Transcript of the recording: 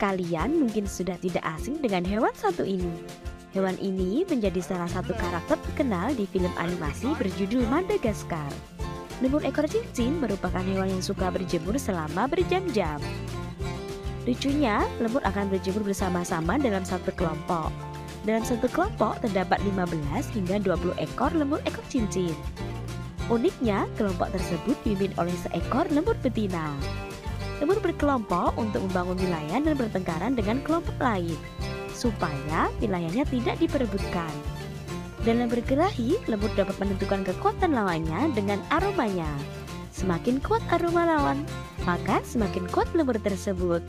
Kalian mungkin sudah tidak asing dengan hewan satu ini. Hewan ini menjadi salah satu karakter terkenal di film animasi berjudul Madagaskar. Lemur ekor cincin merupakan hewan yang suka berjemur selama berjam-jam. Lucunya, lemur akan berjemur bersama-sama dalam satu kelompok. Dalam satu kelompok terdapat 15 hingga 20 ekor lemur ekor cincin. Uniknya, kelompok tersebut dipimpin oleh seekor lemur betina. Lemur berkelompok untuk membangun wilayah dan bertengkaran dengan kelompok lain, supaya wilayahnya tidak diperebutkan. Dalam berkelahi, lemur dapat menentukan kekuatan lawannya dengan aromanya. Semakin kuat aroma lawan, maka semakin kuat lemur tersebut.